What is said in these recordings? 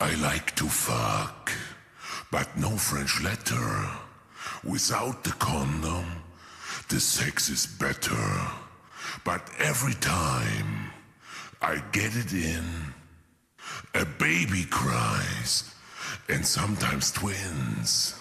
I like to fuck, but no French letter. Without the condom, the sex is better. But every time I get it in, a baby cries, and sometimes twins.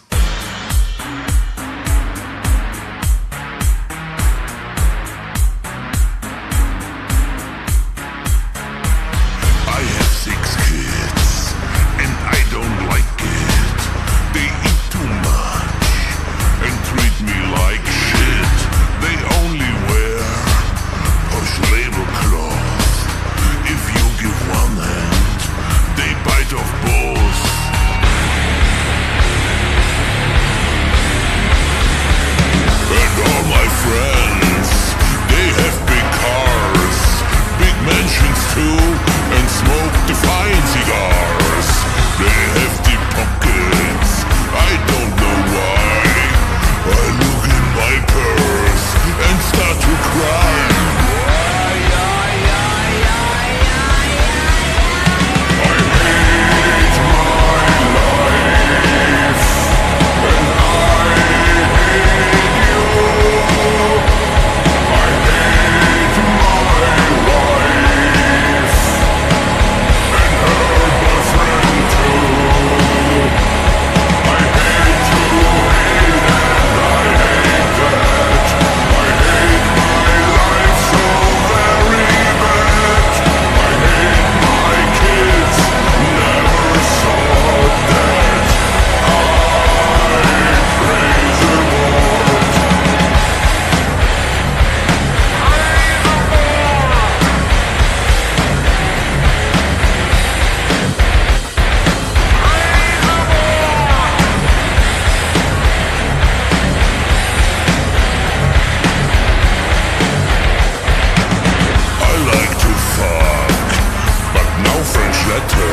better.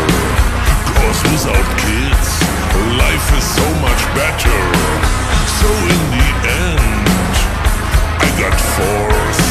Cause without kids, life is so much better. So in the end, I got forced